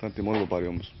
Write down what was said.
Θα είναι τη το πάρει όμως.